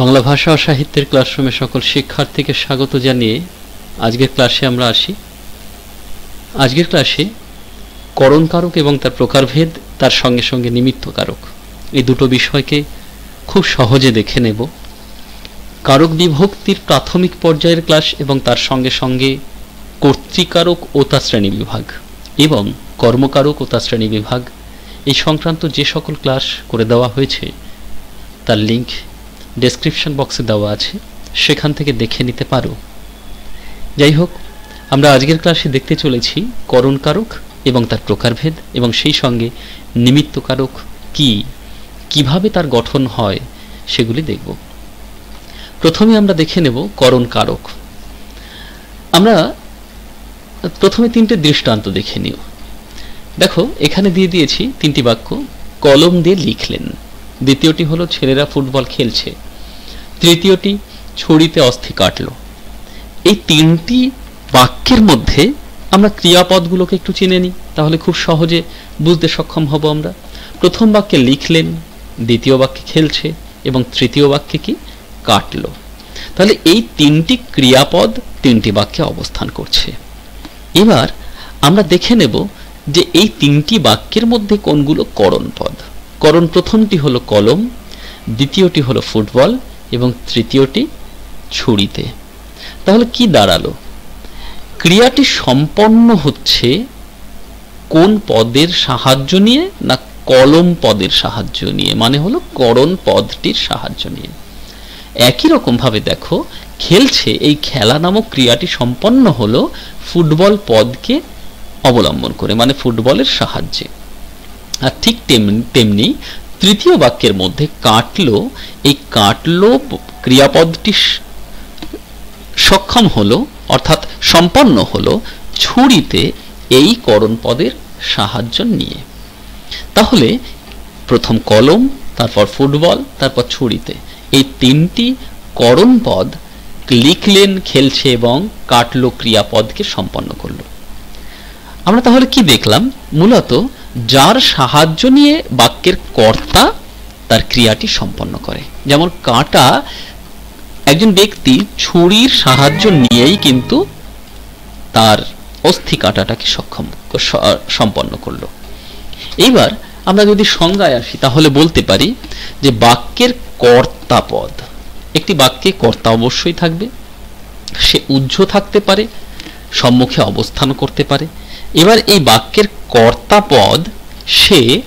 বাংলা ভাষা ও সাহিত্যের ক্লাসরুমে সকল শিক্ষার্থীকে স্বাগত জানিয়ে আজকের ক্লাসে আমরা আসি। আজকের ক্লাসে করণ কারক এবং তার প্রকারভেদ, তার সঙ্গে সঙ্গে নিমিত্ত কারক। এই দুটো বিষয়কে খুব সহজে দেখে নেব। কারক বিভক্তির প্রাথমিক পর্যায়ের ক্লাস এবং তার সঙ্গে সঙ্গে কর্তৃকারক ও তার শ্রেণি বিভাগ এবং কর্মকারক ও তার শ্রেণি বিভাগ, এই সংক্রান্ত যে সকল ক্লাস করে দেওয়া হয়েছে, তার লিঙ্ক ডেসক্রিপশন বক্সে দেওয়া আছে, সেখান থেকে দেখে নিতে পারো। যাই হোক, আমরা আজকের ক্লাসে দেখতে চলেছি করণকারক এবং তার প্রকারভেদ এবং সেই সঙ্গে নিমিত্তকারক কি, কীভাবে তার গঠন হয়, সেগুলি দেখব। প্রথমে আমরা দেখে নেব করণ কারক। আমরা প্রথমে তিনটে দৃষ্টান্ত দেখে নিও দেখো, এখানে দিয়ে দিয়েছি তিনটি বাক্য, কলম দিয়ে লিখলেন। দ্বিতীয়টি হলো, ছেলেরা ফুটবল খেলছে। তৃতীয়টি ছড়িতে অস্থি কাটল। এই তিনটি বাক্যের মধ্যে আমরা ক্রিয়াপদগুলোকে একটু চিনে নিই, তাহলে খুব সহজে বুঝতে সক্ষম হব আমরা। প্রথম বাক্যে লিখলেন, দ্বিতীয় বাক্যে খেলছে, এবং তৃতীয় বাক্যে কি? কাটল। তাহলে এই তিনটি ক্রিয়াপদ তিনটি বাক্যে অবস্থান করছে। এবার আমরা দেখে নেব যে এই তিনটি বাক্যের মধ্যে কোনগুলো করণ পদ। করণ প্রথমটি হলো কলম, দ্বিতীয়টি হলো ফুটবল তৃতীয়টি ছুরিতে। তাহলে কি দাঁড়াল? ক্রিয়াটি সম্পন্ন হচ্ছে কোন পদের সাহায্য নিয়ে না কলম পদের সাহায্য নিয়ে? মানে হলো করণ পদটির সাহায্য নিয়ে। একই রকম ভাবে দেখো, খেলছে, এই খেলা নামক ক্রিয়াটি সম্পন্ন হলো ফুটবল পদকে অবলম্বন করে মানে ফুটবলের সাহায্যে। আর ঠিক তেমনি তৃতীয় বাক্যের মধ্যে কাটলো, এই কাটলো ক্রিয়াপদটি সক্ষম হলো, অর্থাৎ সম্পন্ন হলো ছুরিতে এই করণ পদের সাহায্য নিয়ে। তাহলে প্রথম কলম, তারপর ফুটবল, তারপর ছুরিতে। এই তিনটি করণ পদ লিখলেন, খেলছে এবং কাটলো ক্রিয়াপদকে সম্পন্ন করল। আমরা তাহলে কি দেখলাম? মূলত যার সাহায্য নিয়ে বাক্যের কর্তা তার ক্রিয়াটি সম্পন্ন করে। যেমন কাটা একজন ব্যক্তি ছুরির সাহায্য নিয়েই কিন্তু তার অস্থি কাটাটাকে সক্ষম সম্পন্ন করল। এইবার আমরা যদি সংজ্ঞায় আসি, তাহলে বলতে পারি যে বাক্যের কর্তা পদ। একটি বাক্যে কর্তা অবশ্যই থাকবে, সে উজ্জ থাকতে পারে, সম্মুখে অবস্থান করতে পারে এবার এই বাক্যের কর্তা পদ সে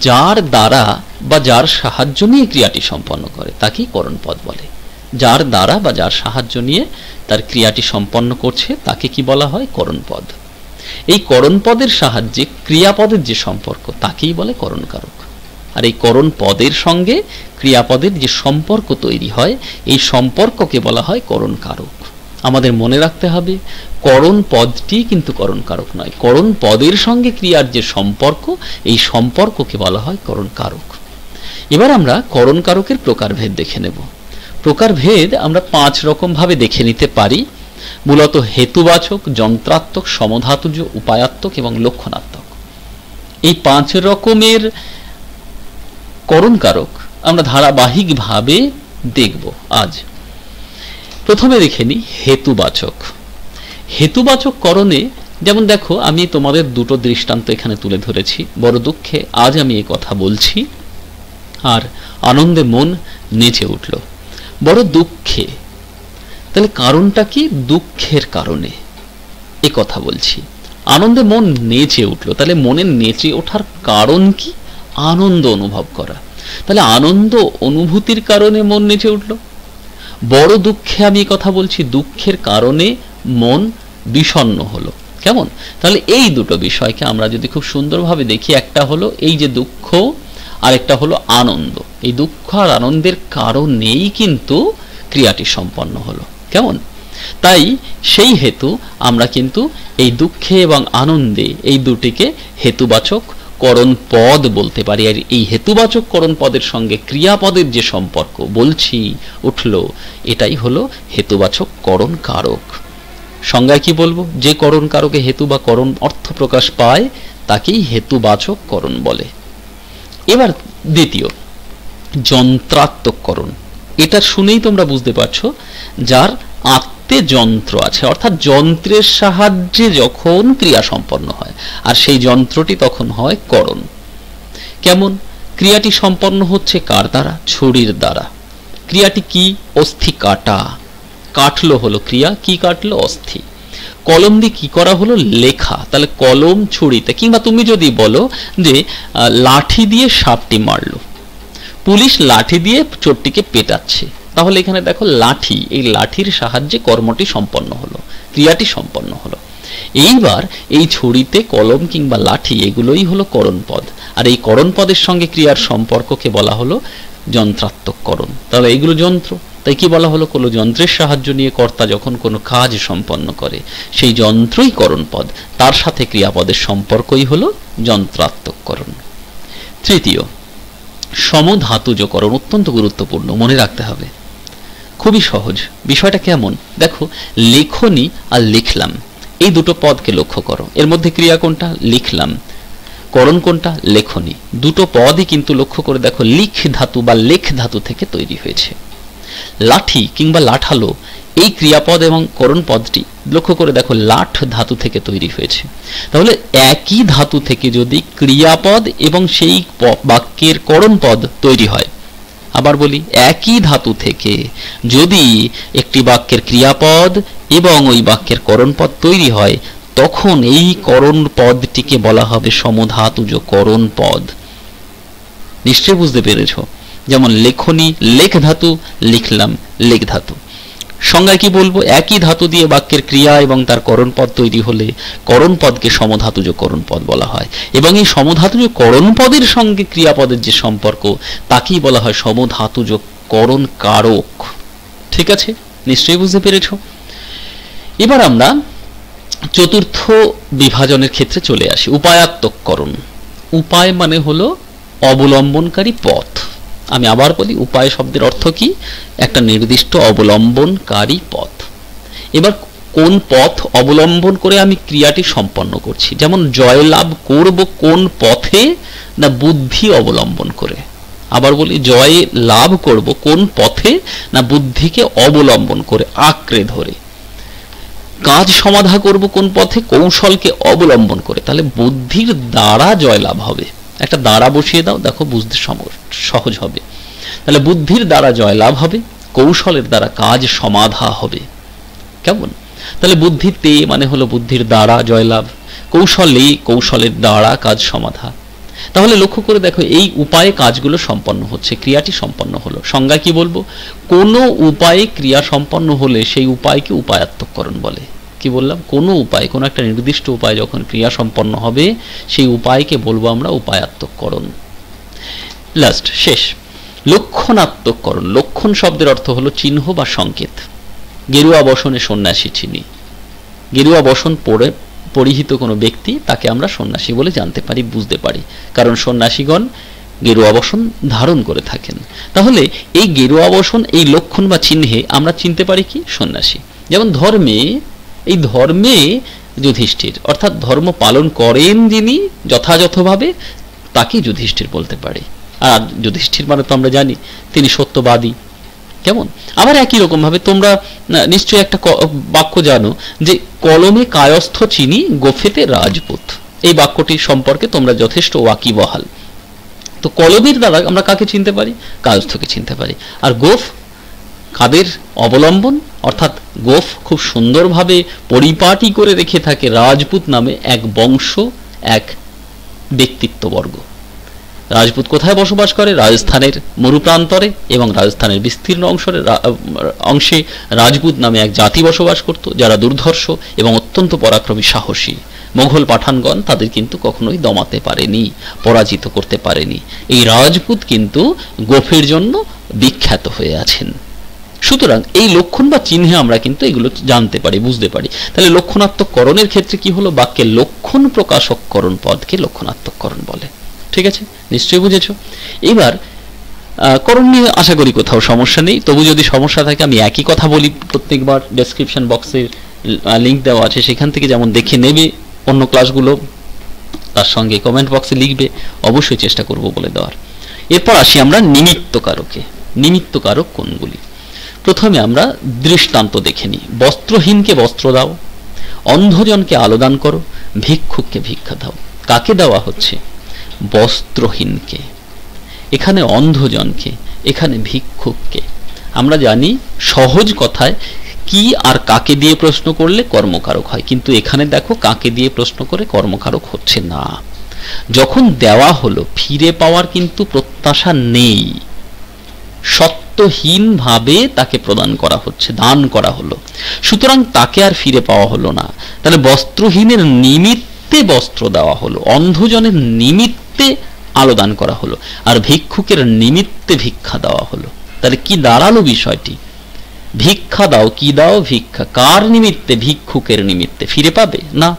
যার দ্বারা বা যার সাহায্য নিয়ে ক্রিয়াটি সম্পন্ন করে, তাকেই করণ পদ বলে। যার দ্বারা বা যার সাহায্য নিয়ে তার ক্রিয়াটি সম্পন্ন করছে, তাকে কি বলা হয়? করণ পদ এই করণ পদের সাহায্যে ক্রিয়াপদের যে সম্পর্ক, তাকেই বলে করণ কারক আর এই করণ পদের সঙ্গে ক্রিয়াপদের যে সম্পর্ক তৈরি হয়, এই সম্পর্ককে বলা হয় করণ কারক আমাদের মনে রাখতে হবে, করণ পদটি কিন্তু করণ কারক নয়। করণ পদের সঙ্গে ক্রিয়ার যে সম্পর্ক, এই সম্পর্ককে বলা হয় করণ কারক এবার আমরা করণ কারকের প্রকারভেদ দেখে নেব। প্রকারভেদ আমরা পাঁচ রকম ভাবে দেখে নিতে পারি। মূলত হেতুবাচক, যন্ত্রাত্মক সমধাতুজ উপায়াত্মক এবং লক্ষণাত্মক। এই পাঁচ রকমের করণ কারক আমরা ধারাবাহিকভাবে দেখব আজ। প্রথমে দেখে নিই হেতুবাচক। হেতুবাচক করণে, যেমন দেখো, আমি তোমাদের দুটো দৃষ্টান্ত এখানে তুলে ধরেছি। বড় দুঃখে আজ আমি এ কথা বলছি, আর আনন্দে মন নেচে উঠল। বড় দুঃখে, তাহলে কারণটা কি? দুঃখের কারণে এ কথা বলছি। আনন্দে মন নেচে উঠল। তাহলে মনের নেচে ওঠার কারণ কি? আনন্দ অনুভব করা। তাহলে আনন্দ অনুভূতির কারণে মন নেচে উঠল। বড় দুঃখে আমি কথা বলছি, দুঃখের কারণে মন বিষণ্ন হলো। কেমন? তাহলে এই দুটো বিষয়কে আমরা যদি খুব সুন্দরভাবে দেখি, একটা হলো এই যে দুঃখ আর একটা হলো আনন্দ। এই দুঃখ আর আনন্দের কারণেই কিন্তু ক্রিয়াটি সম্পন্ন হলো। কেমন? তাই সেই হেতু আমরা কিন্তু এই দুঃখে এবং আনন্দে এই দুটিকে হেতুবাচক করণ পদ বলতে পারি, আর এই হেতুবাচক করণ পদের সঙ্গে ক্রিয়াপদের যে সম্পর্ক বলছি, উঠল, এটাই হলো হেতুবাচক করণ কারক। সংজ্ঞায় কি বলব? যে করণ কারকে হেতু বা করণ অর্থ প্রকাশ পায়, তাকেই হেতুবাচক করণ বলে। এবার দ্বিতীয়, যন্ত্রাত্মক করণ। এটা শুনেই তোমরা বুঝতে পারছ, যার আত্মে যন্ত্র আছে, অর্থাৎ যন্ত্রের সাহায্যে যখন ক্রিয়া সম্পন্ন হয়, আর সেই যন্ত্রটি তখন হয় করণ। কেমন? ক্রিয়াটি সম্পন্ন হচ্ছে কার দ্বারা? ছুরির দ্বারা। ক্রিয়াটি কি? অস্থি কাটা। কাটলো হলো ক্রিয়া, কি কাটলো? অস্থি। কলম দিয়ে কি করা হলো? লেখা। তাহলে কলম ছুরিতে, কিংবা তুমি যদি বলো যে লাঠি দিয়ে সাপটি মারলো। পুলিশ লাঠি দিয়ে চোরটিকে পেটাচ্ছে। তাহলে এখানে দেখো লাঠি, এই লাঠির সাহায্যে কর্মটি সম্পন্ন হলো, ক্রিয়াটি সম্পন্ন হলো। এইবার এই ছড়িতে কলম কিংবা লাঠি, এগুলোই হলো করণপদ। আর এই করণপদের সঙ্গে ক্রিয়ার সম্পর্ককে বলা হলো যন্ত্রাত্মক করণ তাহলে এইগুলো যন্ত্র। তাই কি বলা হলো? কোনো যন্ত্রের সাহায্য নিয়ে কর্তা যখন কোনো কাজ সম্পন্ন করে, সেই যন্ত্রই করণপদ। তার সাথে ক্রিয়াপদের সম্পর্কই হলো যন্ত্রাত্মককরণ। তৃতীয়, সমধাতুজকরণ অত্যন্ত গুরুত্বপূর্ণ, মনে রাখতে হবে। খুবই সহজ। বিষয়টা কেমন? দেখো, লেখনি আর লিখলাম, এই দুটো পদকে লক্ষ্য করো। এর মধ্যে ক্রিয়া কোনটা? লিখলাম। করণ কোনটা? লেখনি। দুটো পদই কিন্তু লক্ষ্য করে দেখো, লিখ ধাতু বা লেখ ধাতু থেকে তৈরি হয়েছে। লাঠি কিংবা লাঠালো, এই ক্রিয়াপদ এবং করণ পদটি লক্ষ্য করে দেখো, লাঠ ধাতু থেকে তৈরি হয়েছে। তাহলে একই ধাতু থেকে যদি ক্রিয়াপদ এবং সেই বাক্যের করণ পদ তৈরি হয় আবার বলি, একই ধাতু থেকে যদি একটি বাক্যের ক্রিয়াপদ এবং ওই বাক্যের করণপদ তৈরি হয়, তখন এই করণ পদটিকে বলা হবে সমধাতুজ করণ পদ নিশ্চয় বুঝতে পেরেছ? যেমন লেখনি, লেখ ধাতু, লিখলাম লেখ ধাতু। সংজ্ঞায় কি বলব? একই ধাতু দিয়ে বাক্যের ক্রিয়া এবং তার করণ পদ তৈরি হলে করণ পদকে সমধাতুজ করণ পদ বলা হয়। এবং এই সমধাতুজ করণ পদের সঙ্গে ক্রিয়াপদের যে সম্পর্ক, তাকেই বলা হয় সমধাতুজ করণ কারক ঠিক আছে? নিশ্চয়ই বুঝতে পেরেছ? এবার আমরা চতুর্থ বিভাজনের ক্ষেত্রে চলে আসি। উপায়াত্মককরণ উপায় মানে হলো অবলম্বনকারী পথ। আমি আবার বলি, উপায় শব্দের অর্থ কি? একটা নির্দিষ্ট অবলম্বনকারী পথ। এবার কোন পথ অবলম্বন করে আমি ক্রিয়াটি সম্পন্ন করছি? যেমন জয় লাভ করব কোন পথে না বুদ্ধি অবলম্বন করে? আবার বলি জয় লাভ করব কোন পথে না বুদ্ধিকে অবলম্বন করে, আঁকড়ে ধরে। কাজ সমাধা করব কোন পথে, কৌশলকে অবলম্বন করে। তাহলে বুদ্ধির দ্বারা জয় লাভ হবে। একটা দাঁড়া বসিয়ে দাও, দেখো বুঝতে সহজ হবে। তাহলে বুদ্ধির দ্বারা জয়লাভ হবে, কৌশলের দ্বারা কাজ সমাধা হবে। কেমন? তাহলে বুদ্ধিতে মানে হলো বুদ্ধির দ্বারা জয়লাভ কৌশলে কৌশলের দ্বারা কাজ সমাধা। তাহলে লক্ষ্য করে দেখো, এই উপায়ে কাজগুলো সম্পন্ন হচ্ছে, ক্রিয়াটি সম্পন্ন হলো। সংজ্ঞা কি বলব? কোনো উপায়ে ক্রিয়া সম্পন্ন হলে সেই উপায়কে উপায়াত্মকরণ বলে। কি বললাম? কোনো উপায়, কোনো একটা নির্দিষ্ট উপায় যখন ক্রিয়া সম্পন্ন হবে, সেই উপায়কে বলব আমরা উপায়াত্মকরণ লাস্ট শেষ। লক্ষণাত্মকরণ লক্ষণ শব্দের অর্থ হলো চিহ্ন বা সংকেত। গেরুয়া বসনে সন্ন্যাসী চিনি। গেরুয়া বসন পরে পরিহিত কোনো ব্যক্তি তাকে আমরা সন্ন্যাসী বলে জানতে পারি, বুঝতে পারি। কারণ সন্ন্যাসীগণ গেরুয়া বসন ধারণ করে থাকেন। তাহলে এই গেরুয়া বসন, এই লক্ষণ বা চিহ্নে আমরা চিনতে পারি কি? সন্ন্যাসী। যেমন ধর্মে এই ধর্মে যুধিষ্ঠির, অর্থাৎ ধর্ম পালন করেন যিনি যথাযথভাবে, তাকেই যুধিষ্ঠির বলতে পারে। আর যুধিষ্ঠির মানে তো আমরা জানি, তিনি সত্যবাদী। কেমন? আবার একই রকম ভাবে তোমরা নিশ্চয়ই একটা বাক্য জানো যে কলমে কায়স্থ চিনি, গোফেতে রাজপুত। এই বাক্যটি সম্পর্কে তোমরা যথেষ্ট ওয়াকিবহাল। তো কলমের দ্বারা আমরা কাকে চিনতে পারি? কায়স্থকে চিনতে পারি। আর গোফ কাদের অবলম্বন, অর্থাৎ গোফ খুব সুন্দরভাবে পরিপাটি করে রেখে থাকে রাজপুত নামে এক বংশ, এক ব্যক্তিত্ববর্গ। রাজপুত কোথায় বসবাস করে? রাজস্থানের মরুপ্রান্তরে এবং রাজস্থানের বিস্তীর্ণ অংশরে অংশে রাজপুত নামে এক জাতি বসবাস করত, যারা দুর্ধর্ষ এবং অত্যন্ত পরাক্রমী সাহসী। মোঘল পাঠানগণ তাদের কিন্তু কখনোই দমাতে পারেনি, পরাজিত করতে পারেনি। এই রাজপুত কিন্তু গোফের জন্য বিখ্যাত হয়ে আছেন। সুতরাং এই লক্ষণ বা চিহ্নে আমরা কিন্তু এগুলো জানতে পারি, বুঝতে পারি। তাহলে লক্ষণাত্মক করণের ক্ষেত্রে কি হলো? বাক্যের লক্ষণ প্রকাশককরণ পদকে লক্ষণাত্মক করণ বলে। ঠিক আছে? নিশ্চয়ই বুঝেছ? এবার করণ নিয়ে আশা করি কোথাও সমস্যা নেই। তবু যদি সমস্যা থাকে, আমি একই কথা বলি প্রত্যেকবার। ডেসক্রিপশন বক্সের লিঙ্ক দেওয়া আছে। সেখান থেকে যেমন দেখে নেবে অন্য ক্লাসগুলো তার সঙ্গে কমেন্ট বক্সে লিখবে। অবশ্যই চেষ্টা করব বলে দেওয়ার। এরপর আসি আমরা নিমিত্ত কারকে নিমিত্তকারক কোনগুলি? প্রথমে আমরা দৃষ্টান্ত দেখে নিই। বস্ত্রহীনকে বস্ত্র দাও, অন্ধজনকে আলোদান করো, ভিক্ষুককে ভিক্ষা দাও। কাকে দেওয়া হচ্ছে? বস্ত্রহীনকে। এখানে অন্ধজনকে, এখানে ভিক্ষুককে। আমরা জানি সহজ কথায় কি আর কাকে দিয়ে প্রশ্ন করলে কর্মকারক হয়। কিন্তু এখানে দেখো কাকে দিয়ে প্রশ্ন করে কর্মকারক হচ্ছে না। যখন দেওয়া হলো, ফিরে পাওয়ার কিন্তু প্রত্যাশা নেই। সত্যহীনভাবে তাকে প্রদান করা হচ্ছে, দান করা হলো। সুতরাং তাকে আর ফিরে পাওয়া হলো না। তাহলে বস্ত্রহীনের নিমিত্তে বস্ত্র দেওয়া হলো, অন্ধজনের নিমিত্তে আলো দান করা হলো, আর ভিক্ষুকের নিমিত্তে ভিক্ষা দেওয়া হলো। তাহলে কি দাঁড়াল বিষয়টি? ভিক্ষা দাও, কি দাও ভিক্ষা? কার নিমিত্তে? ভিক্ষুকের নিমিত্তে। ফিরে পাবে? না।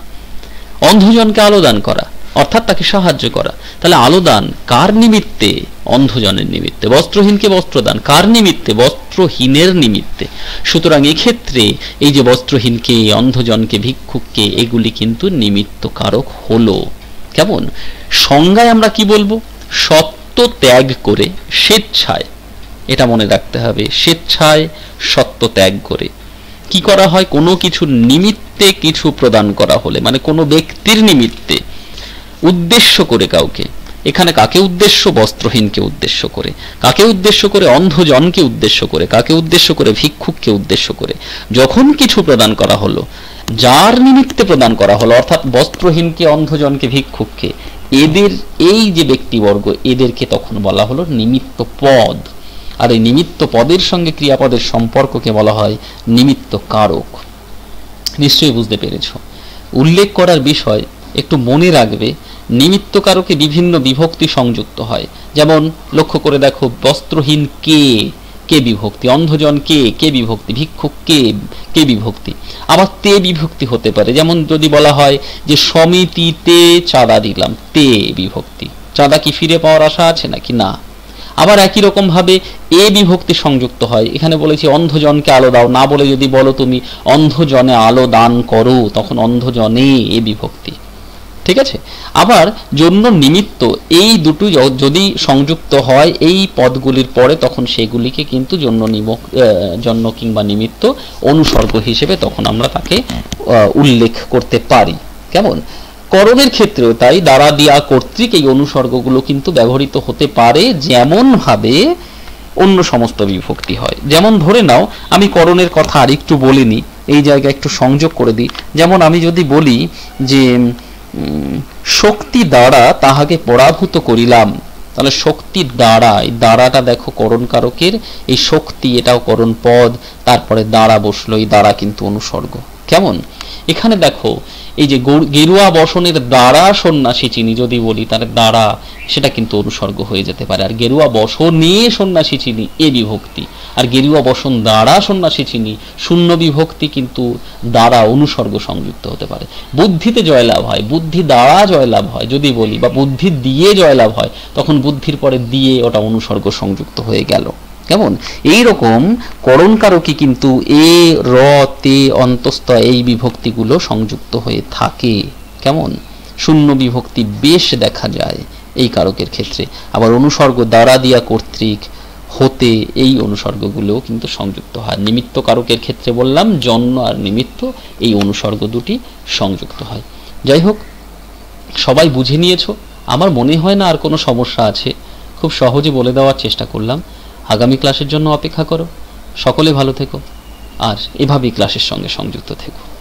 অন্ধজনকে আলোদান করা, অর্থাৎ তাকে সাহায্য করা। তাহলে আলোদান কার নিমিত্তে? অন্ধজনের নিমিত্তে, বস্ত্রহীনকে বস্ত্রদান, কার নিমিত্তে? বস্ত্রহীনের নিমিত্তে। সুতরাং এক্ষেত্রে এই যে বস্ত্রহীনকে, অন্ধজনকে, ভিক্ষুককে, এগুলি কিন্তু নিমিত্ত কারক হলো। কেমন? সংজ্ঞায় আমরা কি বলব? সত্য ত্যাগ করে স্বেচ্ছায়। এটা মনে রাখতে হবে, স্বেচ্ছায় সত্য ত্যাগ করে। কি করা হয়? কোনো কিছু নিমিত্তে কিছু প্রদান করা হলে মানে কোনো ব্যক্তির নিমিত্তে উদ্দেশ্য করে কাউকে। এখানে কাকে উদ্দেশ্য বস্ত্রহীনকে উদ্দেশ্য করে? কাকে উদ্দেশ্য করে অন্ধজনকে উদ্দেশ্য করে? কাকে উদ্দেশ্য করে ভিক্ষুককে উদ্দেশ্য করে? যখন কিছু প্রদান করা হলো, যার নিমিত্তে প্রদান করা হলো, অর্থাৎ বস্ত্রহীনকে, অন্ধজনকে, ভিক্ষুককে, এদের, এই যে ব্যক্তিবর্গ, এদেরকে তখন বলা হলো নিমিত্ত পদ। আর এই নিমিত্ত পদের সঙ্গে ক্রিয়াপদের সম্পর্ককে বলা হয় নিমিত্ত কারক। নিশ্চয়ই বুঝতে পেরেছ। উল্লেখ করার বিষয় একটু মনে রাখবে নিমিত্ত কারকে বিভিন্ন বিভক্তি সংযুক্ত হয়। যেমন, লক্ষ্য করে দেখো, বস্ত্রহীন কে কে বিভক্তি? অন্ধজন কে কে বিভক্তি? ভিক্ষুক কে কে বিভক্তি? আবার তে বিভক্তি হতে পারে। যেমন, যদি বলা হয় যে সমিতিতে চাঁদা দিলাম, তে বিভক্তি। চাঁদা কি ফিরে পাওয়ার আশা আছে নাকি? না। আবার একই রকম ভাবে এ বিভক্তি সংযুক্ত হয়। এখানে বলেছি অন্ধজনকে আলো দাও। না বলে যদি বলো তুমি অন্ধজনে আলো দান করো, তখন অন্ধজনে এ বিভক্তি। ঠিক আছে? আবার জন্য নিমিত্ত এই দুটো যদি সংযুক্ত হয় এই পদগুলির পরে তখন সেগুলিকে কিন্তু জন্য নিমক জন্য কিংবা নিমিত্ত অনুসর্গ হিসেবে তখন আমরা তাকে উল্লেখ করতে পারি। কেমন? করণের ক্ষেত্রেও তাই দ্বারা দিয়া কর্তৃক এই অনুসর্গগুলো কিন্তু ব্যবহৃত হতে পারে যেমন ভাবে অন্য সমস্ত বিভক্তি হয়। যেমন ধরে নাও, আমি করণের কথা আরেকটু বলিনি, এই জায়গায় একটু সংযোগ করে দিই। যেমন আমি যদি বলি যে শক্তি দ্বারা তাহাকে পরাভূত করিলাম। তাহলে শক্তির দ্বারা, এই দ্বারাটা দেখো করণ কারকের, এই শক্তি এটাও করণ পদ, তারপরে দ্বারা বসল, এই দ্বারা কিন্তু অনুসর্গ। কেমন? এখানে দেখো, এই যে গেরুয়া বসনের দ্বারা সন্ন্যাসী চিনি যদি বলি, তার দ্বারা সেটা কিন্তু অনুসর্গ হয়ে যেতে পারে। আর গেরুয়া বসনে সন্ন্যাসী চিনি, এ বিভক্তি। আর গেরুয়া বসন দ্বারা সন্ন্যাসী চিনি, শূন্য বিভক্তি কিন্তু দ্বারা অনুসর্গ সংযুক্ত হতে পারে। বুদ্ধিতে জয়লাভ হয়, বুদ্ধি দ্বারা জয়লাভ হয়, যদি বলি, বা বুদ্ধি দিয়ে জয়লাভ হয়, তখন বুদ্ধির পরে দিয়ে ওটা অনুসর্গ সংযুক্ত হয়ে গেল। কেমন? এই রকম করণকারকই কিন্তু এ, র, তে, অন্তস্থ এই বিভক্তিগুলো সংযুক্ত হয়ে থাকে। কেমন? শূন্য বিভক্তি বেশ দেখা যায় এই কারকের ক্ষেত্রে। আবার অনুসর্গ দ্বারা দিয়া কর্তৃক হতে এই অনুসর্গগুলোও কিন্তু সংযুক্ত হয়। নিমিত্ত কারকের ক্ষেত্রে বললাম জন্ম আর নিমিত্ত এই অনুসর্গ দুটি সংযুক্ত হয়। যাই হোক, সবাই বুঝে নিয়েছো। আমার মনে হয় না আর কোনো সমস্যা আছে। খুব সহজে বলে দেওয়ার চেষ্টা করলাম। আগামী ক্লাসের জন্য অপেক্ষা করো। সকলে ভালো থেকো। আর এভাবেই ক্লাসের সঙ্গে সংযুক্ত থেকো।